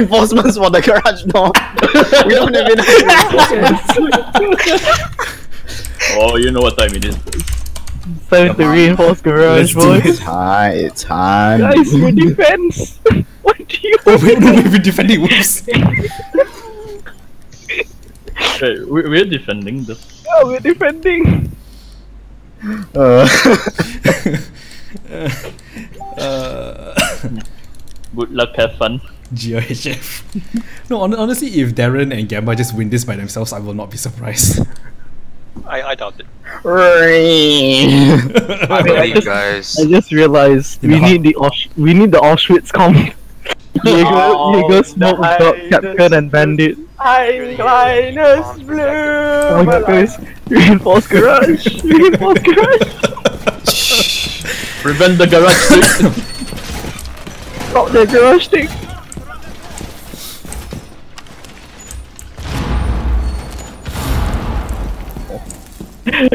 reinforcements for the garage door. we don't have enough reinforcements. Oh, you know what time it is. Time to reinforce garage, Let's do boys. It's time. It's time. Guys, for defense. what do you? Oh, wait, no, we're defending. Whoops. Hey, we- we're defending this. Oh, we're defending. Uh, uh, Good luck, have fun. GOHF. No, hon- honestly, if Darren and Gamma just win this by themselves, I will not be surprised. I, I doubt it. I I believe, just- guys. I just realized You we need the Aus- we need the Auschwitz comp. Jaeger, Oh, Jaeger smoke nice. dog captain and bandit. I'm Linus Blue! Oh my god, guys! Reinforce garage! Reinforce garage! Prevent the garage stick. Stop the garage thing!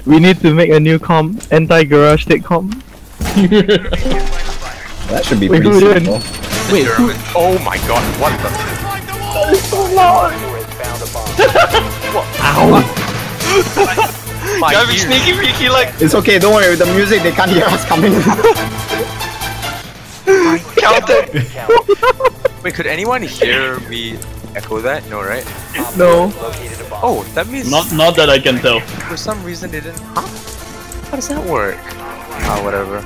We need to make a new comp, anti-garage stick comp. that should be Wait, pretty simple. Wait, who, Oh my god, what the? My Gotta be ears. sneaky freaky like It's okay. Don't worry. With the music, they can't hear us coming. counted. Wait, could anyone hear me echo that? No, right? No. Oh, that means not, not that I can tell. for some reason it didn't. Huh? How does that work? Ah, whatever.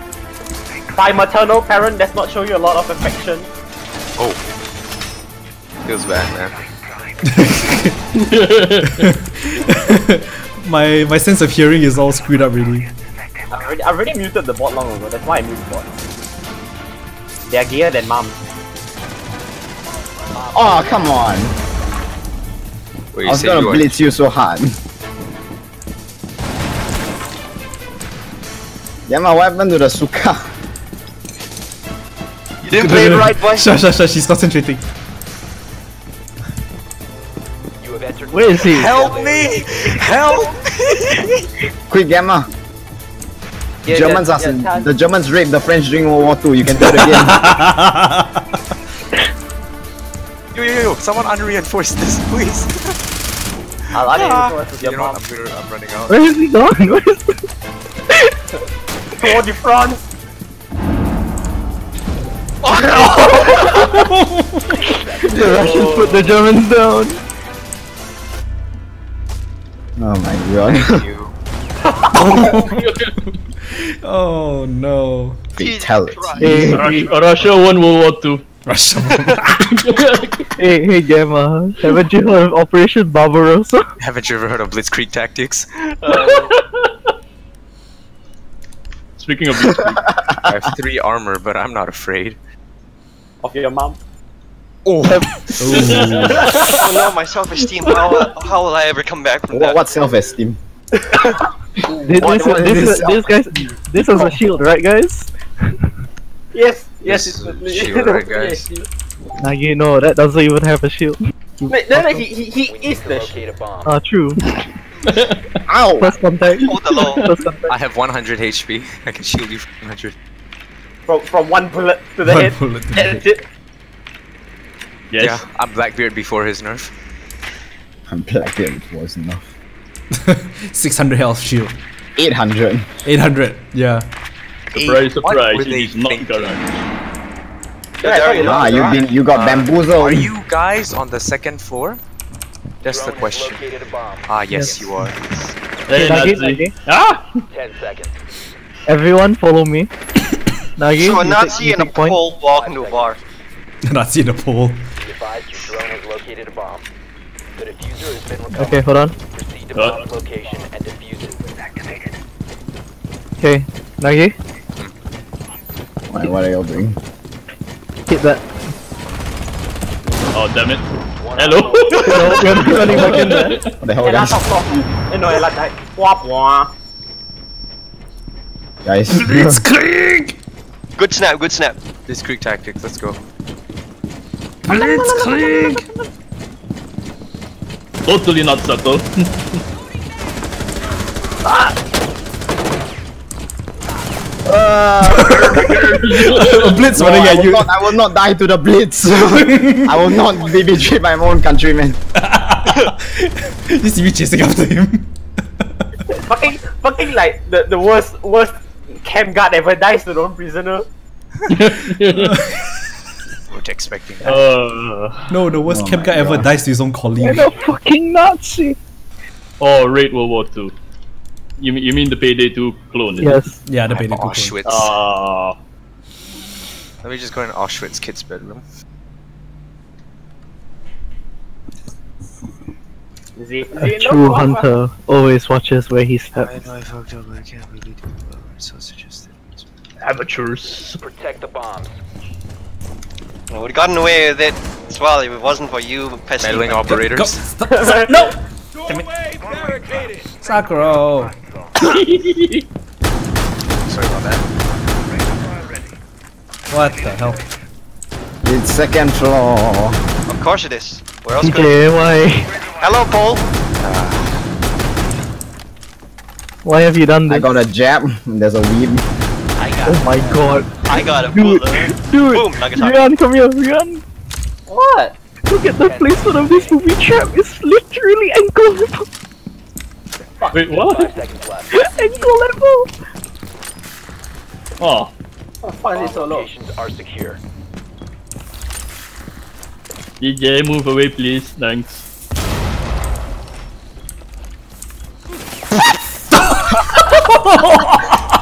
My maternal parent does not show you a lot of affection. Oh. Feels bad, man. my my sense of hearing is all screwed up really. I already, I already muted the bot long ago, that's why I muted the bot. They are gayer than mom. oh, come on. Wait, I you was gonna you blitz you so hard. Yama, what happened to the Suka? You didn't play it right, boy. Shush, shush, shush, she's concentrating. Where is he? Help me! Help! Quick, Gamma. Yeah, Germans yeah, are yeah, the Germans raped the French during World War II. You can do it again. Yo, yo, yo, yo, someone unreinforce this, please. I'll add it influence with You your know what? mom. I'm, gonna, I'm running out. Where is he gone? Where is he? Tour de France! The Russians put the Germans down. oh my god. Oh no. Fatality. Hey, Russia, Russia won World War II. Russia. hey, hey, Gamma. Haven't you heard of Operation Barbarossa? Haven't you ever heard of Blitzkrieg tactics? Uh, speaking of Blitzkrieg, I have three armor, but I'm not afraid. Of your mom. Oh. oh, Oh no, my self-esteem. How, how will I ever come back from What, that? what self-esteem? This, What- this, what this, is is, this, guys, this is a shield, right, guys? Yes, yes, This it's is a shield, right, guys? Nah, you know that doesn't even have a shield. Wait, no, no, he, he, he is the shit. Ah, true. Ow! First contact. Hold the low. First contact. I have 100 HP. I can shield you from 100. From, from one bullet to the One head. bullet to the That's it. yes. Yeah, I'm Blackbeard before his nerf. I'm Blackbeard was enough. 600 health shield. 800. 800. Yeah. Surprise, What surprise, were it they is not thinking? garage. Yeah, you Ah, you right? been you got Uh, bamboozled. Are you guys on the second floor? That's the question. Ah, yes, Yes. you are. Hey, Nagi, Nazi. Nagi. Ah! Everyone, follow me. Nagi, So a you Nazi take- and a you take point. pole walk into a bar. Nazi in the pole. Okay, hold on. What? Okay, Nagi, What, what are y'all doing? hit that. Oh, damn it. Hello? No, we're running back in there. What the hell, Ella guys? stop stop. No, Wah wah. Guys. Blitzkrieg! Good snap, good snap. Blitzkrieg tactics, let's go. Blitzkrieg! totally not subtle. Uh, A blitz No, running I at will you. not. I will not die to the blitz. I will not be betrayed by my own countrymen. you see me chasing after him. fucking, fucking like the, the worst, worst camp guard ever dies to their own prisoner. Weren't expecting that. Uh, No, the worst Oh camp guard ever dies to his own colleague. You're a fucking Nazi. oh, Raid World War Two. You mean you mean the Payday Two clone? is it? Yes. Yeah, the Payday 2 clone. Auschwitz. Ah. Let me just go in Auschwitz kid's bedroom. You see? You A see, no true hunter always watches where he steps. know I fucked up, but I can't really do it. So suggested. Amateurs. Protect the bombs. We would have gotten away with it as well if it wasn't for you pesky. Meddling Go, operators. stop, stop, no! Sakura! Sorry about that. What the hell? It's second floor. Of course it is. Where else could it Okay, why? Hello, Paul. Why have you done this? I got a jab. There's a weeb. I got Oh my god. I got a Dude, bullet. dude, Boom, Nagasaki. Rian, come here, Rian. What? Look at the placement of this movie trap. It's literally ankle level. Wait, what? Five seconds left. ankle level. Oh, Oh, fuck, Bomb so low. locations are secure. DJ, move away, please. Thanks.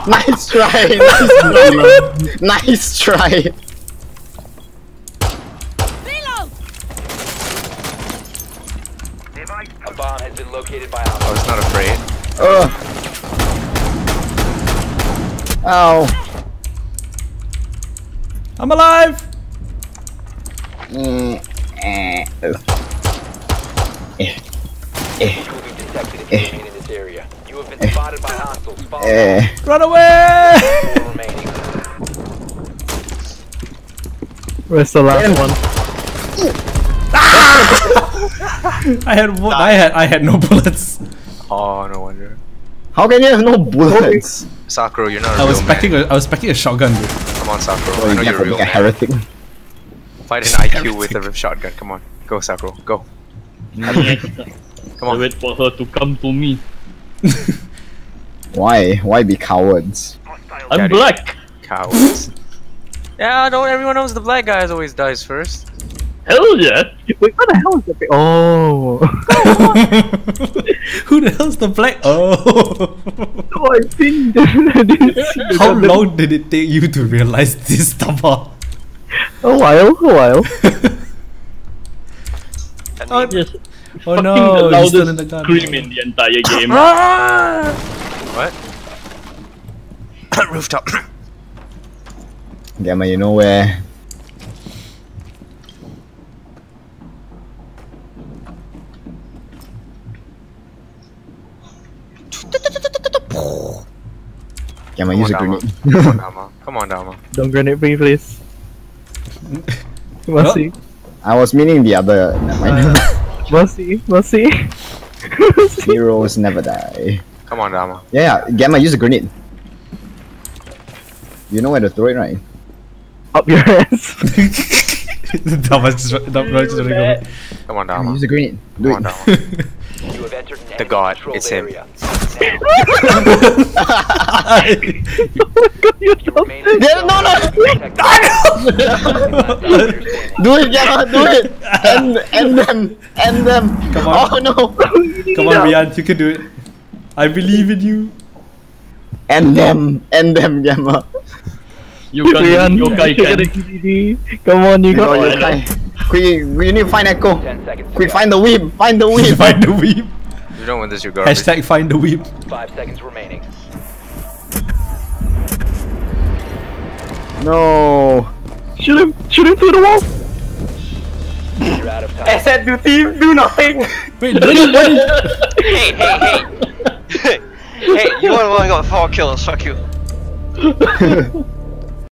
Nice try. Nice try. nice try. A bomb has been located by I was not afraid. Ugh. Ow. I'm alive! Mm, eh, ugh. will be detected if you remain in this area. You have been spotted by hostiles. Eh. Run away! four remaining. Where's the last one? I had one, I had I had no bullets. Oh, no wonder. How can you have no bullets? Sakura, you're not a I was expecting packing man. a I was packing a shotgun, dude. Come on, Sakura. Oh, I you know get you're for a real being a man. heretic. Fight an IQ with a shotgun. Come on. Go, Sakura. Go. Come I on. wait for her to come to me. Why? Why be cowards? I'm Daddy. black. Cowards. yeah, don't everyone knows the black guy always dies first. Hell yeah. Wait, what the hell is the pic- Oh. Who the hell's the black? Oh. oh, I think I didn't How the- long did it take you to realize this stuff? A while, a while. And Oh, me. Oh Fucking no, the he's still in the gun. scream in the entire game. Ah! What? Rooftop. Gamma, you know where? Gamma, Come use on, a Dama. grenade. Come on, Dama. Come on, Dama. Don't grenade me, please. Mercy, oh. I was meaning the other. Never mind. mercy, mercy. mercy. Heroes never die. Come on, Dama. Yeah, yeah, Gamma, use a grenade. You know where to throw it, right? Up your ass. that was just that was just running away. Come on, Gamma, Dama. use a grenade. Do Come on, it. Dama. The god, it's him. area. oh my god, you don't Yeah, no, no. Do it, Gamma, do it! End, end them! End them! Come on. Oh no! Come on, Rian, you can do it. I believe in you. End them! End them, Gamma! You can, Rian, yokai you get can. Come on, you You know, got you can Quick, we need to find Echo! Ten Quick, find the weeb! Find the weeb! find the weep. You know when this is your garbage. Hashtag find the weep. Five seconds remaining. No! Shoot him! Shoot him through the wall! You're out of time. Asset do team, do nothing. Wait, what is, what is, Hey, hey, hey. hey, you want to go four kills? Fuck you.